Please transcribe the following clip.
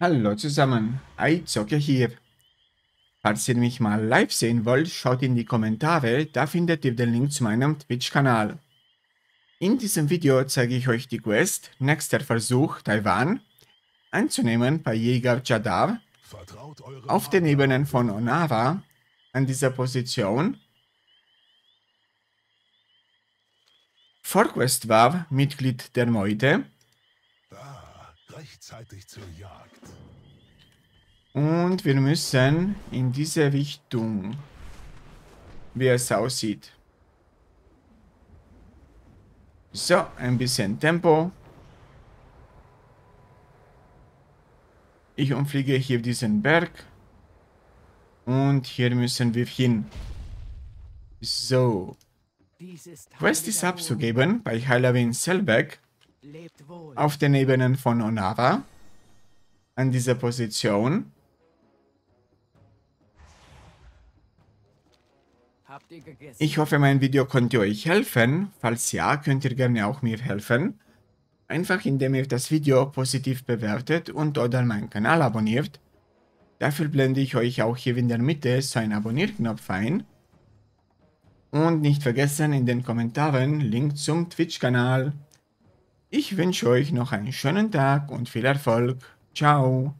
Hallo zusammen, iZocke hier. Falls ihr mich mal live sehen wollt, schaut in die Kommentare, da findet ihr den Link zu meinem Twitch-Kanal. In diesem Video zeige ich euch die Quest Nächster Versuch Taiwan einzunehmen bei Jäger Jadar auf den Ebenen von Onawa an dieser Position. Vorquest war Mitglied der Meute rechtzeitig zur Jagd. Und wir müssen in diese Richtung, wie es aussieht. So, ein bisschen Tempo. Ich umfliege hier diesen Berg. Und hier müssen wir hin. So. Quest ist abzugeben bei Halloween Selbeck auf den Ebenen von Onara an dieser Position. Ich hoffe, mein Video konnte euch helfen. Falls ja, könnt ihr gerne auch mir helfen. Einfach indem ihr das Video positiv bewertet und oder meinen Kanal abonniert. Dafür blende ich euch auch hier in der Mitte so einen Abonnierknopf ein. Und nicht vergessen in den Kommentaren Link zum Twitch-Kanal. Ich wünsche euch noch einen schönen Tag und viel Erfolg. Ciao.